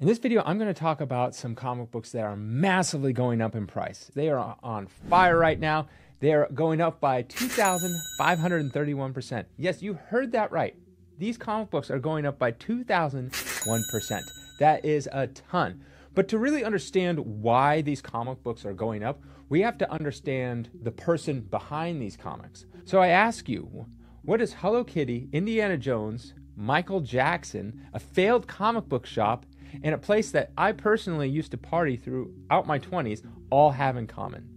In this video, I'm going to talk about some comic books that are massively going up in price. They are on fire right now. They are going up by 2,531%. Yes, you heard that right. These comic books are going up by 2,001%. That is a ton. But to really understand why these comic books are going up, we have to understand the person behind these comics. So I ask you, what is Hello Kitty, Indiana Jones, Michael Jackson, a failed comic book shop, and a place that I personally used to party throughout my 20s all have in common?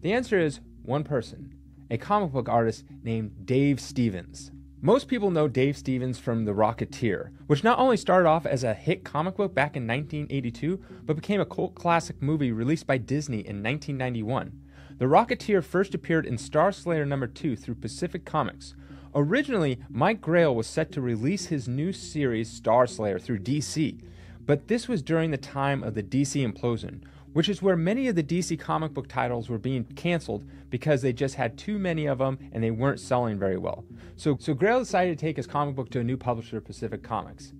The answer is one person, a comic book artist named Dave Stevens. Most people know Dave Stevens from The Rocketeer, which not only started off as a hit comic book back in 1982, but became a cult classic movie released by Disney in 1991. The Rocketeer first appeared in Star Slayer number 2 through Pacific Comics. Originally, Mike Grell was set to release his new series Star Slayer through DC, but this was during the time of the DC implosion, which is where many of the DC comic book titles were being canceled because they just had too many of them and they weren't selling very well. So, so Grell decided to take his comic book to a new publisher, Pacific Comics.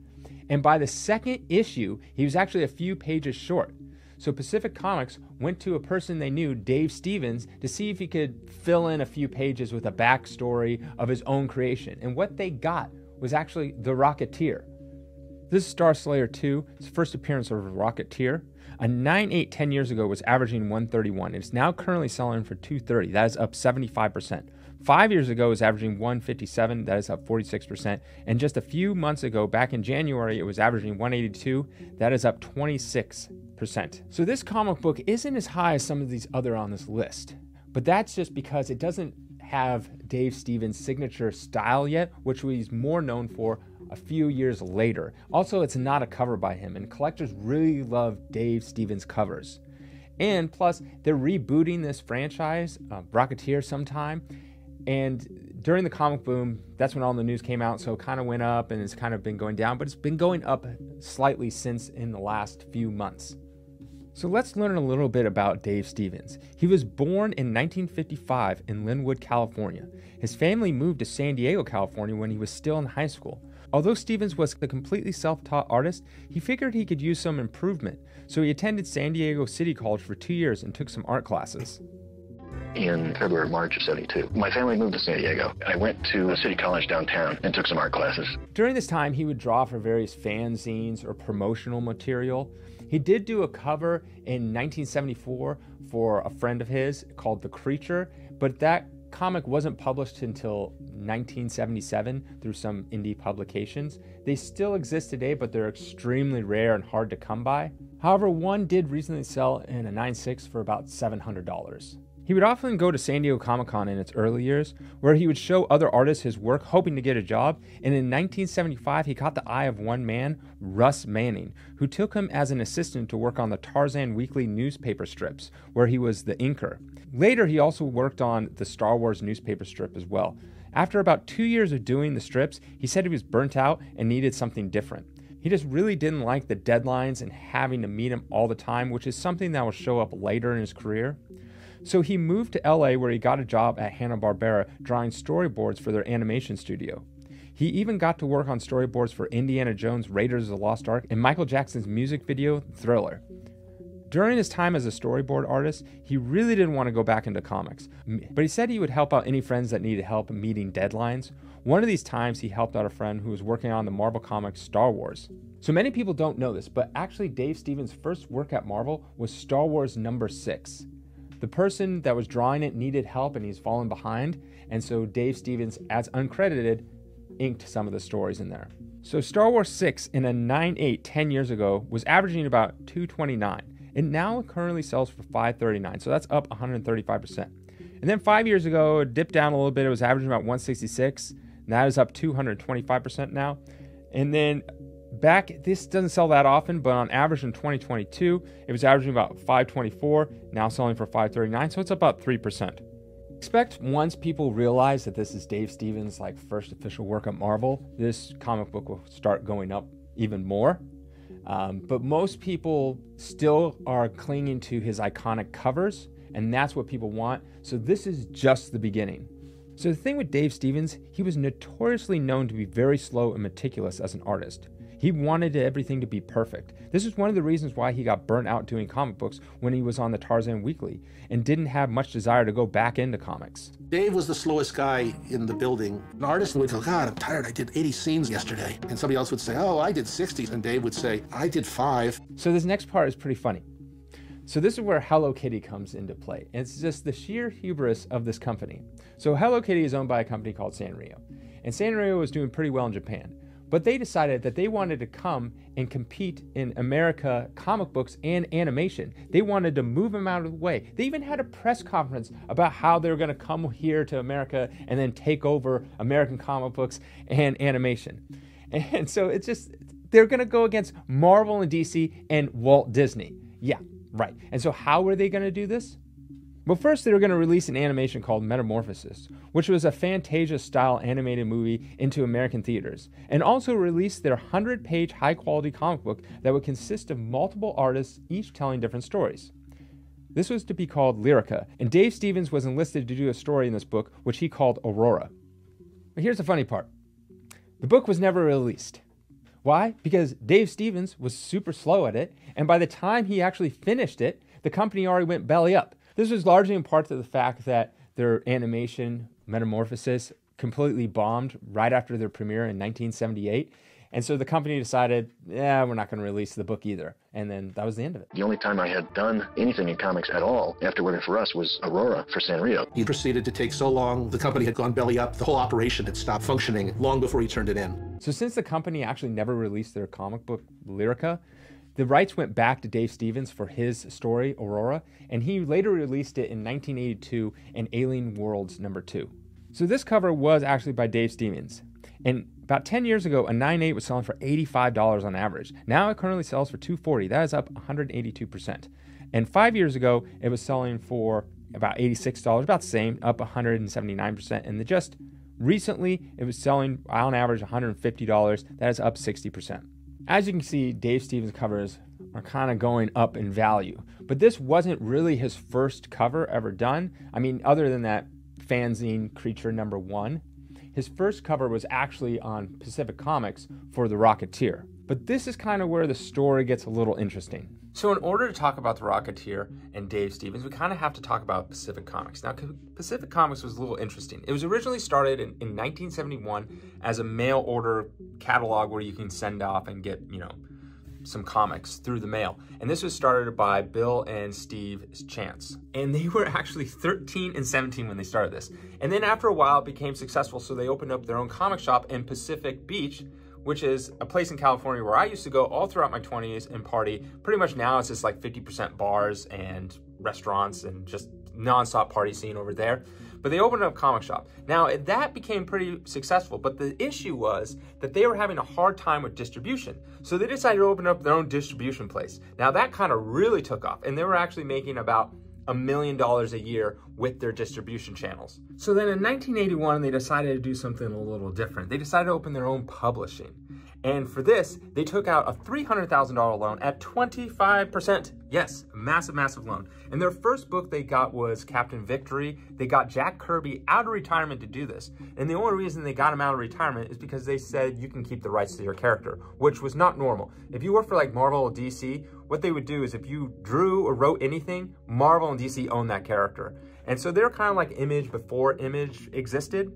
And by the second issue, he was actually a few pages short. So Pacific Comics went to a person they knew, Dave Stevens, to see if he could fill in a few pages with a backstory of his own creation. And what they got was actually The Rocketeer. This is Star Slayer 2, its first appearance of Rocketeer. A 9.8 10 years ago was averaging 131. It's now currently selling for 230. That is up 75%. Five years ago, it was averaging 157. That is up 46%. And just a few months ago, back in January, it was averaging 182. That is up 26%. So this comic book isn't as high as some of these other on this list. But that's just because it doesn't have Dave Stevens' signature style yet, which he's more known for a few years later. Also, it's not a cover by him, and collectors really love Dave Stevens covers. And plus, they're rebooting this franchise, uh, Rocketeer, sometime. And during the comic boom, that's when all the news came out, so it kind of went up and it's kind of been going down, but it's been going up slightly since in the last few months. So let's learn a little bit about Dave Stevens. He was born in 1955 in Lynwood, California. His family moved to San Diego, California when he was still in high school. Although Stevens was a completely self taught artist, he figured he could use some improvement, so he attended San Diego City College for two years and took some art classes. In February, March of 72, my family moved to San Diego. I went to a city college downtown and took some art classes. During this time, he would draw for various fanzines or promotional material. He did do a cover in 1974 for a friend of his called The Creature, but that comic wasn't published until 1977 through some indie publications. They still exist today, but they're extremely rare and hard to come by. However, one did recently sell in a 9.6 for about $700. He would often go to San Diego Comic Con in its early years, where he would show other artists his work, hoping to get a job. And in 1975, he caught the eye of one man, Russ Manning, who took him as an assistant to work on the Tarzan Weekly newspaper strips, where he was the inker. Later, he also worked on the Star Wars newspaper strip as well. After about two years of doing the strips, he said he was burnt out and needed something different. He just really didn't like the deadlines and having to meet him all the time, which is something that will show up later in his career. So he moved to LA where he got a job at Hanna-Barbera drawing storyboards for their animation studio. He even got to work on storyboards for Indiana Jones Raiders of the Lost Ark and Michael Jackson's music video Thriller. During his time as a storyboard artist, he really didn't want to go back into comics, but he said he would help out any friends that needed help meeting deadlines. One of these times, he helped out a friend who was working on the Marvel Comics Star Wars. So many people don't know this, but actually, Dave Stevens' first work at Marvel was Star Wars number six. The person that was drawing it needed help and he's fallen behind, and so Dave Stevens, as uncredited, inked some of the stories in there. So Star Wars 6 in a 9.8 10 years ago was averaging about 229. It now currently sells for 539, so that's up 135%. And then five years ago, it dipped down a little bit. It was averaging about 166. And that is up 225% now. And then back, this doesn't sell that often, but on average in 2022, it was averaging about 524, now selling for 539, so it's about 3%. Expect once people realize that this is Dave Stevens' like first official work at Marvel, this comic book will start going up even more. Um, but most people still are clinging to his iconic covers, and that's what people want. So this is just the beginning. So the thing with Dave Stevens, he was notoriously known to be very slow and meticulous as an artist. He wanted everything to be perfect. This is one of the reasons why he got burnt out doing comic books when he was on the Tarzan Weekly and didn't have much desire to go back into comics. Dave was the slowest guy in the building. An artist would go, God, I'm tired. I did 80 scenes yesterday. And somebody else would say, Oh, I did 60. And Dave would say, I did five. So this next part is pretty funny. So this is where Hello Kitty comes into play. And it's just the sheer hubris of this company. So Hello Kitty is owned by a company called Sanrio. And Sanrio was doing pretty well in Japan. But they decided that they wanted to come and compete in America comic books and animation. They wanted to move them out of the way. They even had a press conference about how they were going to come here to America and then take over American comic books and animation. And so it's just, they're going to go against Marvel and DC and Walt Disney. Yeah, Right. And so, how are they going to do this? Well, first, they were going to release an animation called Metamorphosis, which was a Fantasia style animated movie into American theaters, and also release their 100 page high quality comic book that would consist of multiple artists, each telling different stories. This was to be called Lyrica, and Dave Stevens was enlisted to do a story in this book, which he called Aurora. But here's the funny part the book was never released. Why? Because Dave Stevens was super slow at it, and by the time he actually finished it, the company already went belly up. This was largely in part to the fact that their animation, Metamorphosis, completely bombed right after their premiere in 1978. And so the company decided, yeah, we're not going to release the book either. And then that was the end of it. The only time I had done anything in comics at all after working for us was Aurora for Sanrio. He proceeded to take so long, the company had gone belly up, the whole operation had stopped functioning long before he turned it in. So since the company actually never released their comic book Lyrica, the rights went back to Dave Stevens for his story, Aurora, and he later released it in 1982 in Alien Worlds number 2. So this cover was actually by Dave Stevens. And about 10 years ago, a 9.8 was selling for $85 on average. Now it currently sells for 240. That is up 182%. And five years ago, it was selling for about $86, about the same, up 179%. And just recently, it was selling on average $150. That is up 60%. As you can see, Dave Stevens covers are kind of going up in value. But this wasn't really his first cover ever done. I mean, other than that fanzine creature number one, his first cover was actually on Pacific Comics for The Rocketeer. But this is kind of where the story gets a little interesting. So, in order to talk about The Rocketeer and Dave Stevens, we kind of have to talk about Pacific Comics. Now, Pacific Comics was a little interesting. It was originally started in, in 1971 as a mail order catalog where you can send off and get, you know, some comics through the mail. And this was started by Bill and Steve Schanes. And they were actually 13 and 17 when they started this. And then after a while, it became successful. So they opened up their own comic shop in Pacific Beach, which is a place in California where I used to go all throughout my 20s and party. Pretty much now it's just like 50% bars and restaurants and just nonstop party scene over there but they opened up comic shop. Now, that became pretty successful, but the issue was that they were having a hard time with distribution. So they decided to open up their own distribution place. Now, that kind of really took off, and they were actually making about a million dollars a year with their distribution channels. So then in 1981, they decided to do something a little different. They decided to open their own publishing. And for this, they took out a $300,000 loan at 25%. Yes, massive, massive loan. And their first book they got was Captain Victory. They got Jack Kirby out of retirement to do this. And the only reason they got him out of retirement is because they said you can keep the rights to your character, which was not normal. If you work for like Marvel or DC, what they would do is if you drew or wrote anything, Marvel and DC own that character. And so they're kind of like Image before Image existed.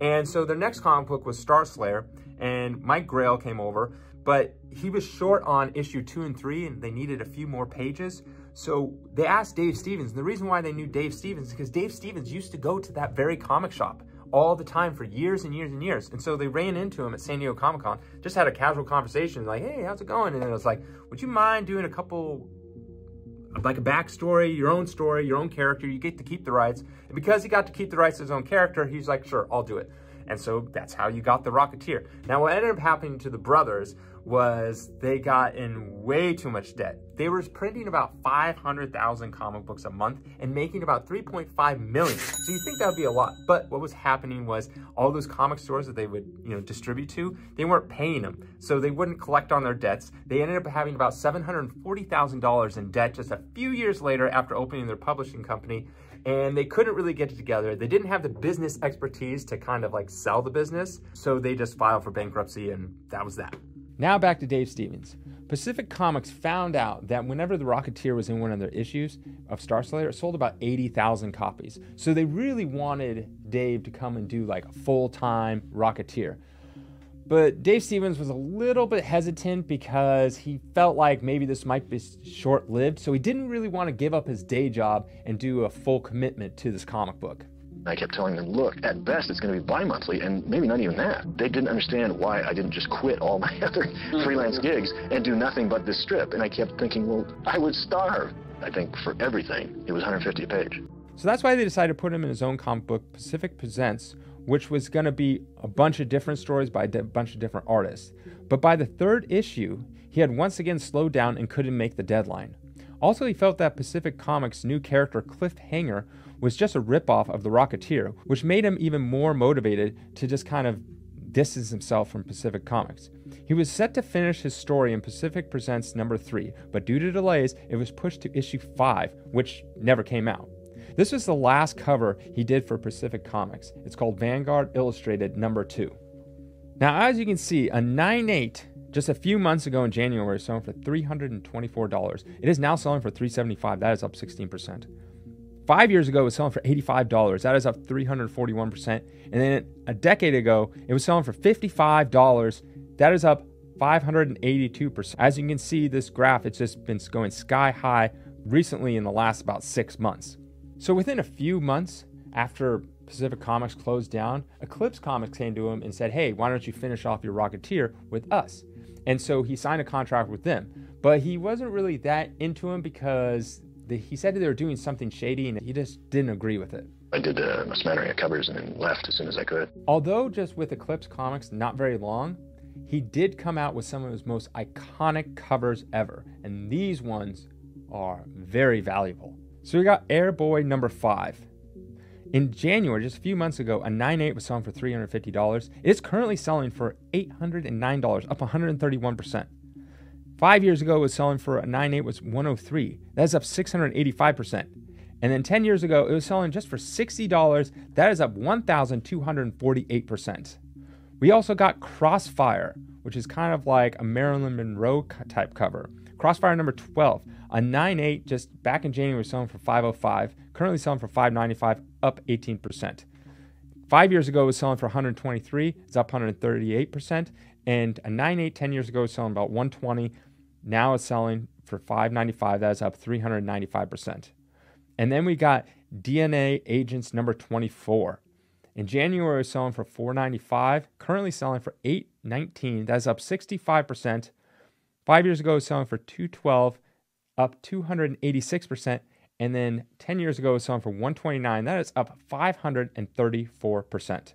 And so their next comic book was Star Slayer and Mike Grell came over, but he was short on issue two and three, and they needed a few more pages. So they asked Dave Stevens. And the reason why they knew Dave Stevens is because Dave Stevens used to go to that very comic shop all the time for years and years and years. And so they ran into him at San Diego Comic Con, just had a casual conversation, like, hey, how's it going? And it was like, would you mind doing a couple, like a backstory, your own story, your own character? You get to keep the rights. And because he got to keep the rights to his own character, he's like, sure, I'll do it. And so that's how you got the Rocketeer. Now, what ended up happening to the brothers was they got in way too much debt. They were printing about 500,000 comic books a month and making about 3.5 million. So you think that would be a lot. But what was happening was all those comic stores that they would, you know, distribute to, they weren't paying them. So they wouldn't collect on their debts. They ended up having about $740,000 in debt just a few years later after opening their publishing company and they couldn't really get it together. They didn't have the business expertise to kind of like sell the business, so they just filed for bankruptcy and that was that. Now back to Dave Stevens. Pacific Comics found out that whenever the Rocketeer was in one of their issues of Star Slayer, it sold about 80,000 copies. So they really wanted Dave to come and do like a full time Rocketeer. But Dave Stevens was a little bit hesitant because he felt like maybe this might be short lived. So he didn't really want to give up his day job and do a full commitment to this comic book. I kept telling them, look, at best it's going to be bi-monthly, and maybe not even that. They didn't understand why I didn't just quit all my other mm-hmm. freelance gigs and do nothing but this strip. And I kept thinking, well, I would starve. I think for everything, it was 150 a page. So that's why they decided to put him in his own comic book, Pacific Presents, which was going to be a bunch of different stories by a bunch of different artists. But by the third issue, he had once again slowed down and couldn't make the deadline. Also, he felt that Pacific Comics' new character Cliffhanger was just a ripoff of The Rocketeer, which made him even more motivated to just kind of distance himself from Pacific Comics. He was set to finish his story in Pacific Presents number 3, but due to delays, it was pushed to issue 5, which never came out. This was the last cover he did for Pacific Comics. It's called Vanguard Illustrated number 2. Now, as you can see, a 9.8 just a few months ago in January was selling for $324. It is now selling for 375. That is up 16%. Five years ago, it was selling for $85. That is up 341%. And then a decade ago, it was selling for $55. That is up 582%. As you can see, this graph, it's just been going sky high recently in the last about six months. So within a few months after Pacific Comics closed down, Eclipse Comics came to him and said, Hey, why don't you finish off your Rocketeer with us? And so he signed a contract with them. But he wasn't really that into him because the, he said they were doing something shady and he just didn't agree with it. I did uh, a smattering of covers and then left as soon as I could. Although just with Eclipse Comics not very long, he did come out with some of his most iconic covers ever. And these ones are very valuable. So we got Airboy number five. In January, just a few months ago, a 9.8 was selling for $350. It's currently selling for $809, up 131%. Five years ago, it was selling for a 9.8 was 103. That's up 685%. And then 10 years ago, it was selling just for $60. That is up 1,248%. We also got Crossfire, which is kind of like a Marilyn Monroe type cover. Crossfire number 12, a 9.8 just back in January was selling for 505, currently selling for 595, up 18%. Five years ago, was selling for 123, it's up 138%. And a 9.8 10 years ago was selling about 120, now it's selling for 595, that's up 395%. And then we got DNA Agents number 24. In January, was selling for 495, currently selling for 819, that's up 65%. Five years ago, was selling for 212, up 286%. And then 10 years ago, it was selling for 129. That is up 534%.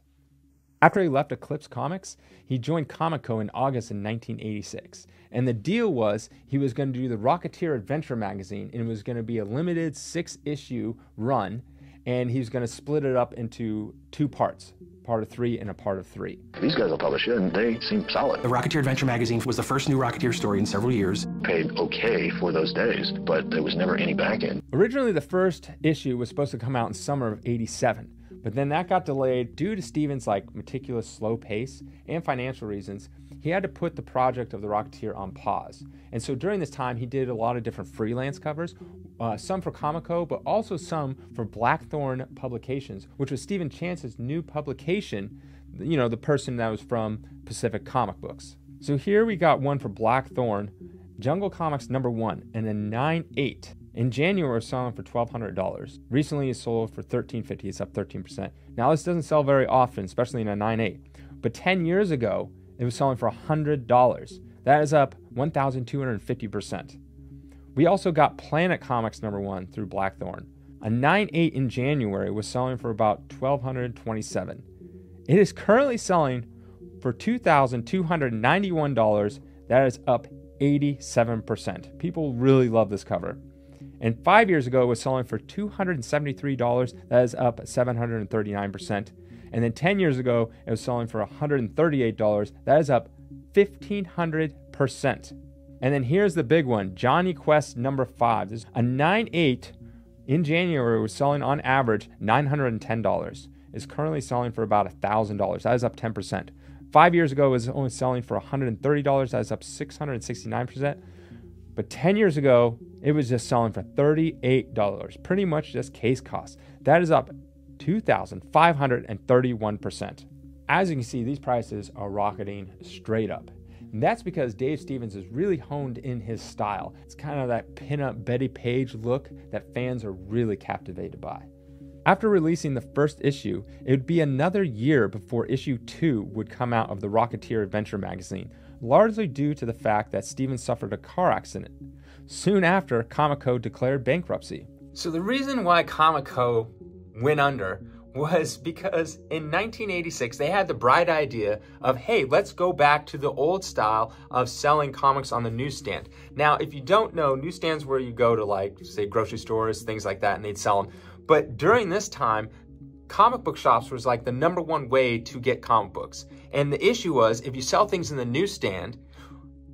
After he left Eclipse Comics, he joined Comico in August in 1986. And the deal was he was going to do the Rocketeer Adventure magazine, and it was going to be a limited six issue run, and he's going to split it up into two parts part of three and a part of three. These guys will publish it, and they seem solid. The Rocketeer Adventure magazine was the first new Rocketeer story in several years. Paid okay for those days, but there was never any back end. Originally, the first issue was supposed to come out in summer of 87, but then that got delayed due to Stevens' like meticulous slow pace and financial reasons. He had to put the project of the Rocketeer on pause. And so during this time, he did a lot of different freelance covers, uh, some for Comico, but also some for Blackthorne Publications, which was Stephen Schanes's new publication, you know, the person that was from Pacific Comic Books. So here we got one for Blackthorne, Jungle Comics number one, and a 9 8. In January, it was selling for $1,200. Recently, it sold for 1,350. It's up 13%. Now, this doesn't sell very often, especially in a 9 8. But 10 years ago, it was selling for $100. That is up 1,250%. We also got Planet Comics number one through Blackthorne. A 9.8 in January was selling for about 1,227. It is currently selling for $2,291. That is up 87%. People really love this cover. And five years ago, it was selling for $273. That is up 739%. And then 10 years ago, it was selling for $138. That is up 1,500%. And then here's the big one Jonny Quest number five. This is a 9.8 in January was selling on average $910. Is currently selling for about $1,000. That is up 10%. Five years ago, it was only selling for $130. That's up 669%. But 10 years ago, it was just selling for $38, pretty much just case cost. That is up 2,531%. As you can see, these prices are rocketing straight up. And that's because Dave Stevens is really honed in his style. It's kind of that pinup Bettie Page look that fans are really captivated by. After releasing the first issue, it would be another year before issue 2 would come out of the Rocketeer Adventure magazine, largely due to the fact that Stevens suffered a car accident. Soon after, Comico declared bankruptcy. So the reason why Comico went under was because in 1986 they had the bright idea of hey let's go back to the old style of selling comics on the newsstand. Now if you don't know newsstands where you go to like say grocery stores things like that and they'd sell them but during this time comic book shops was like the number one way to get comic books. And the issue was if you sell things in the newsstand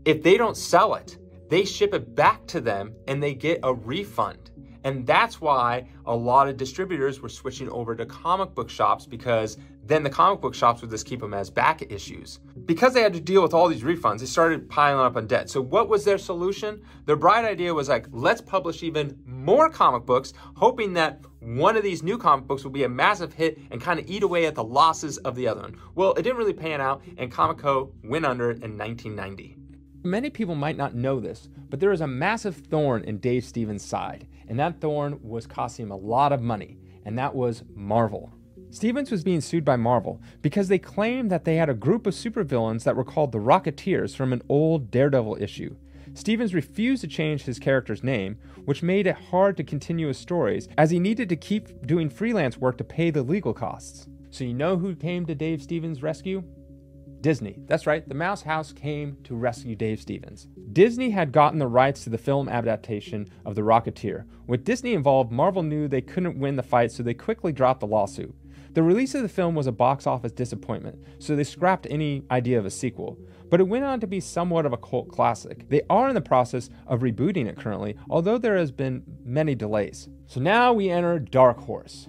if they don't sell it they ship it back to them and they get a refund and that's why a lot of distributors were switching over to comic book shops because then the comic book shops would just keep them as back issues. Because they had to deal with all these refunds, they started piling up on debt. So what was their solution? Their bright idea was like, let's publish even more comic books, hoping that one of these new comic books will be a massive hit and kind of eat away at the losses of the other one. Well, it didn't really pan out, and Comico went under in 1990. Many people might not know this, but there is a massive thorn in Dave Stevens' side, and that thorn was costing him a lot of money, and that was Marvel. Stevens was being sued by Marvel because they claimed that they had a group of supervillains that were called the Rocketeers from an old Daredevil issue. Stevens refused to change his character's name, which made it hard to continue his stories, as he needed to keep doing freelance work to pay the legal costs. So, you know who came to Dave Stevens' rescue? Disney. That's right, the Mouse House came to rescue Dave Stevens. Disney had gotten the rights to the film adaptation of The Rocketeer. With Disney involved, Marvel knew they couldn't win the fight, so they quickly dropped the lawsuit. The release of the film was a box office disappointment, so they scrapped any idea of a sequel. But it went on to be somewhat of a cult classic. They are in the process of rebooting it currently, although there has been many delays. So now we enter Dark Horse.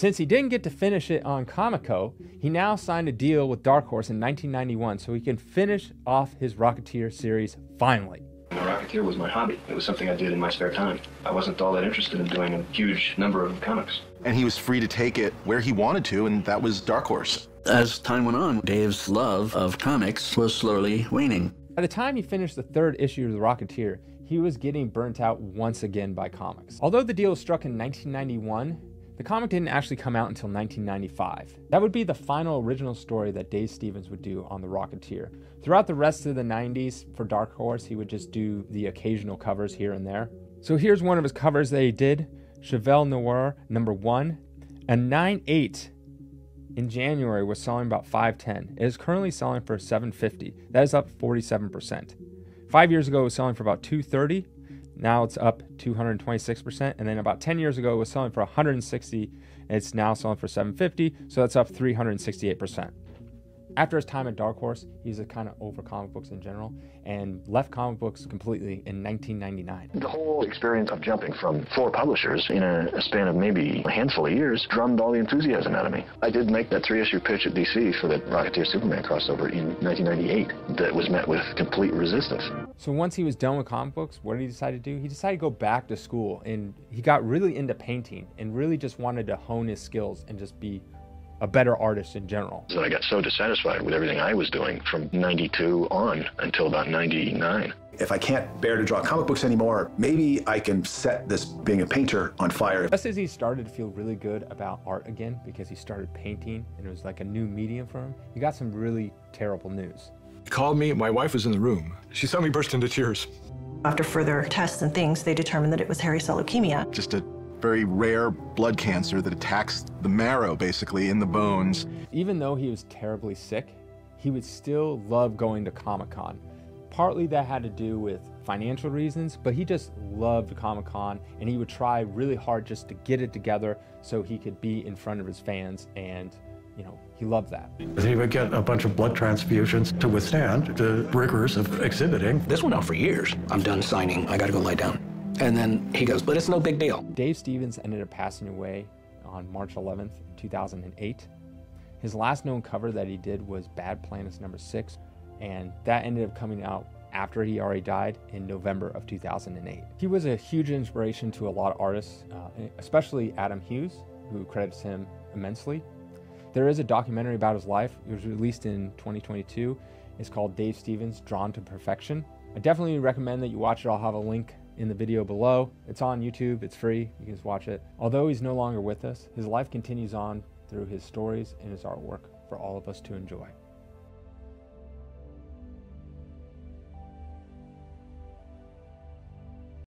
Since he didn't get to finish it on Comico, he now signed a deal with Dark Horse in 1991 so he can finish off his Rocketeer series finally. The Rocketeer was my hobby. It was something I did in my spare time. I wasn't all that interested in doing a huge number of comics. And he was free to take it where he wanted to, and that was Dark Horse. As time went on, Dave's love of comics was slowly waning. By the time he finished the third issue of The Rocketeer, he was getting burnt out once again by comics. Although the deal was struck in 1991, the comic didn't actually come out until 1995. That would be the final original story that Dave Stevens would do on The Rocketeer. Throughout the rest of the 90s for Dark Horse, he would just do the occasional covers here and there. So here's one of his covers that he did Cheval Noir number one, and 9 8 in January was selling about 510. It is currently selling for 750. That is up 47%. Five years ago, it was selling for about 230. Now it's up 226%. And then about 10 years ago, it was selling for 160. And It's now selling for 750. So that's up 368%. After his time at Dark Horse, he's kind of over comic books in general and left comic books completely in 1999. The whole experience of jumping from four publishers in a, a, span of maybe a handful of years drummed all the enthusiasm out of me. I did make that three-issue pitch at DC for the Rocketeer Superman crossover in 1998 that was met with complete resistance. So once he was done with comic books, what did he decide to do? He decided to go back to school and he got really into painting and really just wanted to hone his skills and just be a better artist in general. So I got so dissatisfied with everything I was doing from 92 on until about 99. If I can't bear to draw comic books anymore, maybe I can set this being a painter on fire. Just as he started to feel really good about art again because he started painting and it was like a new medium for him, he got some really terrible news. He called me, my wife was in the room. She saw me burst into tears. After further tests and things, they determined that it was hairy cell leukemia. Just a very rare blood cancer that attacks the marrow, basically, in the bones. Even though he was terribly sick, he would still love going to Comic Con. Partly that had to do with financial reasons, but he just loved Comic Con and he would try really hard just to get it together so he could be in front of his fans and you know, he loved that. He would get a bunch of blood transfusions to withstand the rigors of exhibiting. This went on for years. I'm done signing. I gotta go lie down. And then he goes, but it's no big deal. Dave Stevens ended up passing away on March 11th, 2008. His last known cover that he did was Bad Planets number six, and that ended up coming out after he already died in November of 2008. He was a huge inspiration to a lot of artists, uh, especially Adam Hughes, who credits him immensely. There is a documentary about his life. It was released in 2022. It's called Dave Stevens Drawn to Perfection. I definitely recommend that you watch it. I'll have a link in the video below. It's on YouTube, it's free, you can just watch it. Although he's no longer with us, his life continues on through his stories and his artwork for all of us to enjoy.